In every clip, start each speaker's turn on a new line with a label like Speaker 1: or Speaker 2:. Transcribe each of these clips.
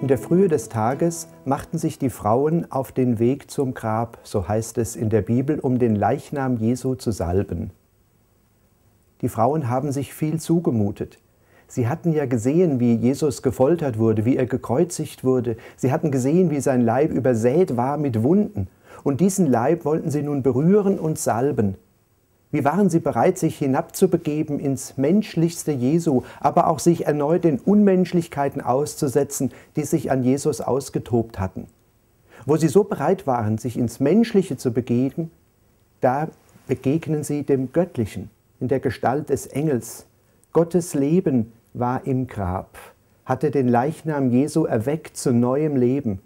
Speaker 1: In der Frühe des Tages machten sich die Frauen auf den Weg zum Grab, so heißt es in der Bibel, um den Leichnam Jesu zu salben. Die Frauen haben sich viel zugemutet. Sie hatten ja gesehen, wie Jesus gefoltert wurde, wie er gekreuzigt wurde. Sie hatten gesehen, wie sein Leib übersät war mit Wunden. Und diesen Leib wollten sie nun berühren und salben. Wie waren sie bereit, sich hinabzubegeben ins Menschlichste Jesu, aber auch sich erneut den Unmenschlichkeiten auszusetzen, die sich an Jesus ausgetobt hatten. Wo sie so bereit waren, sich ins Menschliche zu begeben, da begegnen sie dem Göttlichen in der Gestalt des Engels. Gottes Leben war im Grab, hatte den Leichnam Jesu erweckt zu neuem Leben,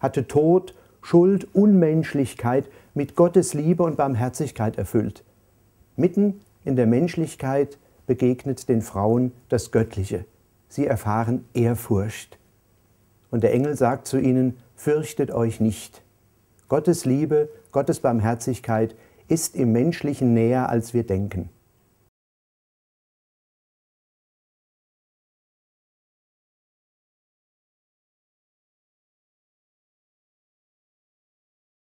Speaker 1: hatte Tod, Schuld, Unmenschlichkeit mit Gottes Liebe und Barmherzigkeit erfüllt. Mitten in der Menschlichkeit begegnet den Frauen das Göttliche. Sie erfahren Ehrfurcht. Und der Engel sagt zu ihnen, fürchtet euch nicht. Gottes Liebe, Gottes Barmherzigkeit ist im Menschlichen näher, als wir denken.